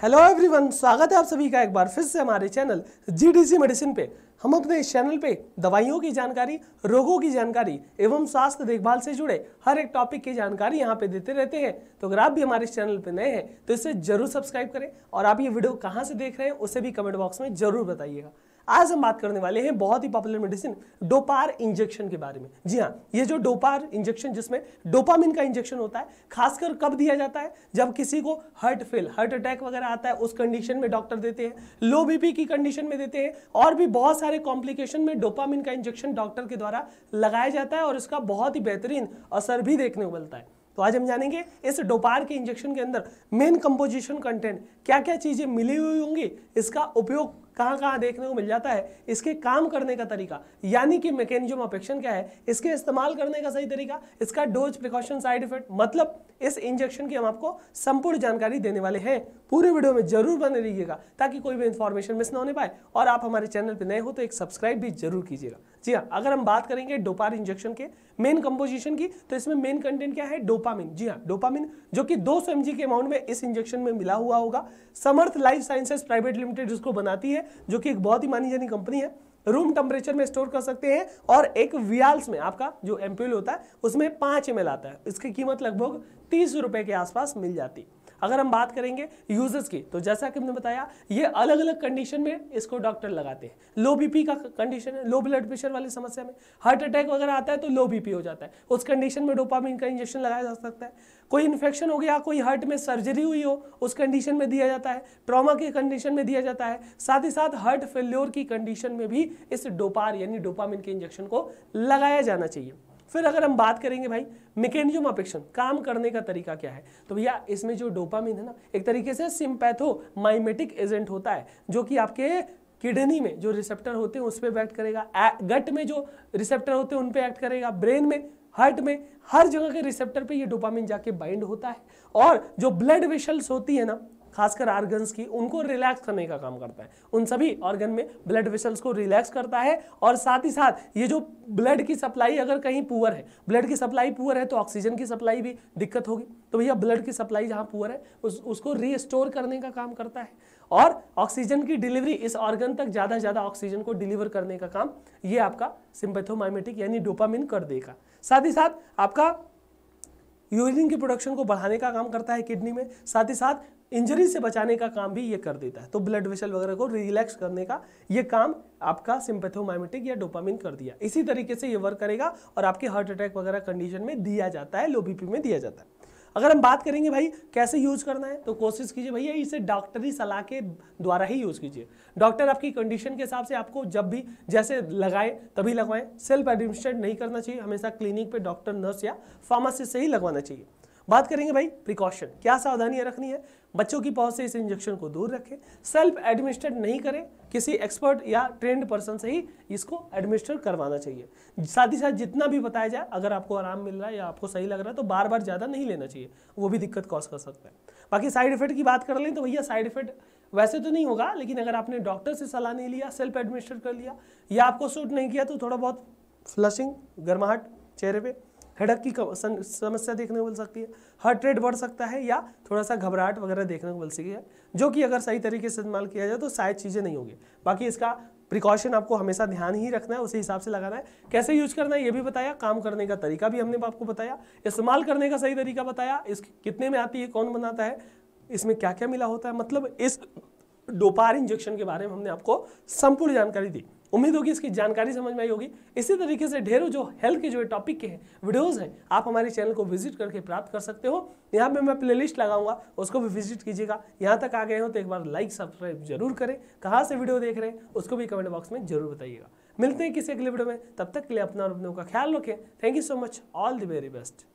Hello everyone स्वागत है आप सभी का एक बार फिर से हमारे चैनल जीडीसी मेडिसिन पे। हम अपने इस चैनल पे दवाइयों की जानकारी, रोगों की जानकारी एवं स्वास्थ्य देखभाल से जुड़े हर एक टॉपिक की जानकारी यहाँ पे देते रहते हैं। तो अगर आप भी हमारे इस चैनल पे नए हैं तो इसे ज़रूर सब्सक्राइब करें और आप ये वीडियो कहाँ से देख रहे हैं, उसे भी कमेंट बॉक्स में ज़रूर बताइएगा। आज हम बात करने वाले हैं बहुत ही पॉपुलर मेडिसिन डोपार इंजेक्शन के बारे में। जी हाँ ये जो डोपार इंजेक्शन जिसमें डोपामिन का इंजेक्शन होता है, खासकर कब दिया जाता है? जब किसी को हार्ट फेल हार्ट अटैक वगैरह आता है, उस कंडीशन में डॉक्टर देते हैं लो बीपी की कंडीशन में देते हैं, और भी बहुत सारे कॉम्प्लिकेशन में डोपामिन का इंजेक्शन डॉक्टर के द्वारा लगाया जाता है, और इसका बहुत ही बेहतरीन असर भी देखने को मिलता है। तो आज हम जानेंगे इस डोपार के इंजेक्शन के अंदर मेन कंपोजिशन कंटेंट क्या क्या चीज़ें मिली हुई होंगी, इसका उपयोग कहाँ कहाँ देखने को मिल जाता है, इसके काम करने का तरीका। यानी कि मैकेनिज्म ऑफ़ एक्शन क्या है? इसके इस्तेमाल करने का सही तरीका, इसका डोज प्रिकॉशन साइड इफ़ेक्ट मतलब इस इंजेक्शन की हम आपको संपूर्ण जानकारी देने वाले हैं। पूरे वीडियो में ज़रूर बने रहिएगा, ताकि कोई भी इंफॉर्मेशन मिस ना होने पाए। और आप हमारे चैनल पर नए हो तो एक सब्सक्राइब भी ज़रूर कीजिएगा। जी हाँ अगर हम बात करेंगे डोपार इंजेक्शन के मेन कंपोजिशन की तो इसमें मेन कंटेंट क्या है? डोपामिन जी हाँ डोपामिन जो कि 200 सौ के अमाउंट में इस इंजेक्शन में मिला हुआ होगा। Samarth life sciences private limited जिसको बनाती है जो कि एक बहुत ही मानी जानी कंपनी है, रूम टेम्परेचर में स्टोर कर सकते हैं और एक वियाल्स में आपका जो एम्प्यूल होता है, उसमें पाँच एम आता है। इसकी कीमत लगभग तीस रुपए के आसपास मिल जाती। है अगर हम बात करेंगे यूज़र्स की तो जैसा कि हमने बताया, ये अलग अलग कंडीशन में इसको डॉक्टर लगाते हैं। लो बीपी का कंडीशन है लो ब्लड प्रेशर वाली समस्या में। हार्ट अटैक वगैरह आता है तो लो बीपी हो जाता है। उस कंडीशन में डोपामिन का इंजेक्शन लगाया जा सकता है। कोई इन्फेक्शन हो गया, कोई हार्ट में सर्जरी हुई हो, उस कंडीशन में दिया जाता है। ट्रॉमा की कंडीशन में दिया जाता है। साथ ही साथ हार्ट फेल्योर की कंडीशन में भी इस डोपार यानी डोपामिन के इंजेक्शन को लगाया जाना चाहिए। फिर अगर हम बात करेंगे भाई मैकेनिज्म एक्शन काम करने का तरीका क्या है? तो भैया, इसमें जो डोपामिन है ना, एक तरीके से सिंपैथो माइमेटिक एजेंट होता है, जो कि आपके किडनी में जो रिसेप्टर होते हैं, उस पर एक्ट करेगा। गट में जो रिसेप्टर होते हैं, उन पर एक्ट करेगा। ब्रेन में हार्ट में, हर जगह के रिसेप्टर पे ये डोपामिन जाके बाइंड होता है। और जो ब्लड वेशल्स होती है ना खासकर आर्गन्स की उनको रिलैक्स करने का काम करता है। उन सभी ऑर्गन में ब्लड वेसल्स को रिलैक्स करता है और साथ ही साथ ये जो ब्लड की सप्लाई अगर कहीं पुअर है ब्लड की सप्लाई पुअर है तो ऑक्सीजन की सप्लाई भी दिक्कत होगी। तो भैया ब्लड की सप्लाई जहाँ पुअर है उस, उसको रीस्टोर करने का काम करता है। और ऑक्सीजन की डिलीवरी इस ऑर्गन तक ज़्यादा से ज़्यादा ऑक्सीजन को डिलीवर करने का काम ये आपका सिंपेथोमाइमेटिक यानी डोपामिन कर देगा। साथ ही साथ आपका यूरिन की प्रोडक्शन को बढ़ाने का काम करता है किडनी में। साथ ही साथ इंजरी से बचाने का काम भी ये कर देता है। तो ब्लड वेसल वगैरह को रिलैक्स करने का ये काम आपका सिंपेथोमाइमेटिक या डोपामिन कर दिया। इसी तरीके से ये वर्क करेगा और आपके हार्ट अटैक वगैरह कंडीशन में दिया जाता है लो बीपी में दिया जाता है। अगर हम बात करेंगे भाई कैसे यूज़ करना है तो कोशिश कीजिए भैया इसे डॉक्टरी सलाह के द्वारा ही यूज़ कीजिए। डॉक्टर आपकी कंडीशन के हिसाब से आपको जब भी जैसे लगाए, तभी लगवाएँ। सेल्फ एडमिनिस्ट्रेट नहीं करना चाहिए, हमेशा क्लिनिक पे डॉक्टर नर्स या फार्मासिस्ट से ही लगवाना चाहिए। बात करेंगे भाई प्रिकॉशन क्या सावधानियाँ रखनी है? बच्चों की पहुँच से इस इंजेक्शन को दूर रखें। सेल्फ एडमिनिस्ट्रेट नहीं करें। किसी एक्सपर्ट या ट्रेंड पर्सन से ही इसको एडमिनिस्टर करवाना चाहिए। साथ ही साथ जितना भी बताया जाए, अगर आपको आराम मिल रहा है या आपको सही लग रहा है तो बार बार ज़्यादा नहीं लेना चाहिए। वो भी दिक्कत कॉज कर सकता है। बाकी साइड इफ़ेक्ट की बात कर लें तो भैया साइड इफ़ेक्ट वैसे तो नहीं होगा, लेकिन अगर आपने डॉक्टर से सलाह नहीं लिया सेल्फ एडमिनिस्टर कर लिया, या आपको सूट नहीं किया तो थोड़ा बहुत फ्लशिंग गर्माहट, चेहरे पे हेडक की समस्या देखने को मिल सकती है। हार्ट रेट बढ़ सकता है या थोड़ा सा घबराहट वगैरह देखने को मिल सकती है, जो कि अगर सही तरीके से इस्तेमाल किया जाए तो शायद चीज़ें नहीं होगी। बाकी इसका प्रिकॉशन आपको हमेशा ध्यान ही रखना है, उसी हिसाब से लगाना है। कैसे यूज़ करना है, ये भी बताया। काम करने का तरीका भी हमने आपको बताया। इस्तेमाल करने का सही तरीका बताया। इस कितने में आती है, कौन बनाता है, इसमें क्या क्या मिला होता है? मतलब इस डोपार इंजेक्शन के बारे में हमने आपको संपूर्ण जानकारी दी। उम्मीद होगी इसकी जानकारी समझ में आई होगी। इसी तरीके से ढेरों जो हेल्थ के जो टॉपिक के हैं वीडियोस हैं, आप हमारे चैनल को विज़िट करके प्राप्त कर सकते हो। यहाँ पे मैं प्लेलिस्ट लगाऊँगा, उसको भी विज़िट कीजिएगा। यहाँ तक आ गए हो तो एक बार लाइक सब्सक्राइब ज़रूर करें। कहाँ से वीडियो देख रहे हैं, उसको भी कमेंट बॉक्स में ज़रूर बताइएगा। मिलते हैं किसी अगले वीडियो में। तब तक के लिए अपना और अपनों का ख्याल रखें। Thank you so much all the very best